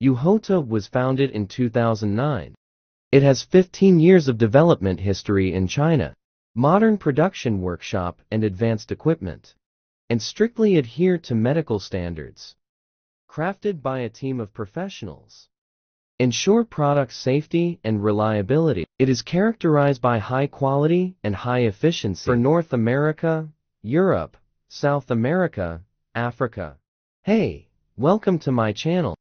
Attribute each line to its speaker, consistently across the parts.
Speaker 1: Yuhota was founded in 2009. It has 15 years of development history in China, modern production workshop and advanced equipment, and strictly adhere to medical standards. Crafted by a team of professionals. Ensure product safety and reliability. It is characterized by high quality and high efficiency for North America, Europe, South America, Africa. Hey, welcome to my channel.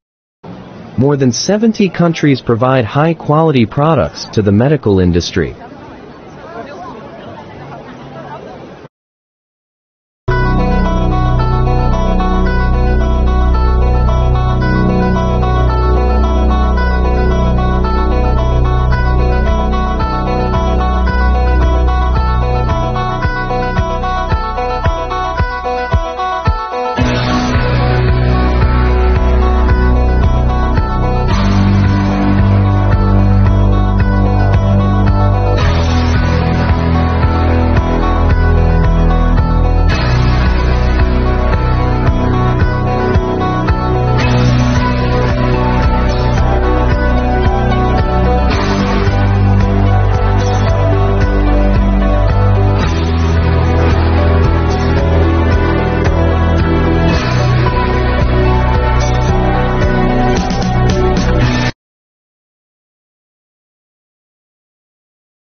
Speaker 1: More than 70 countries provide high-quality products to the medical industry.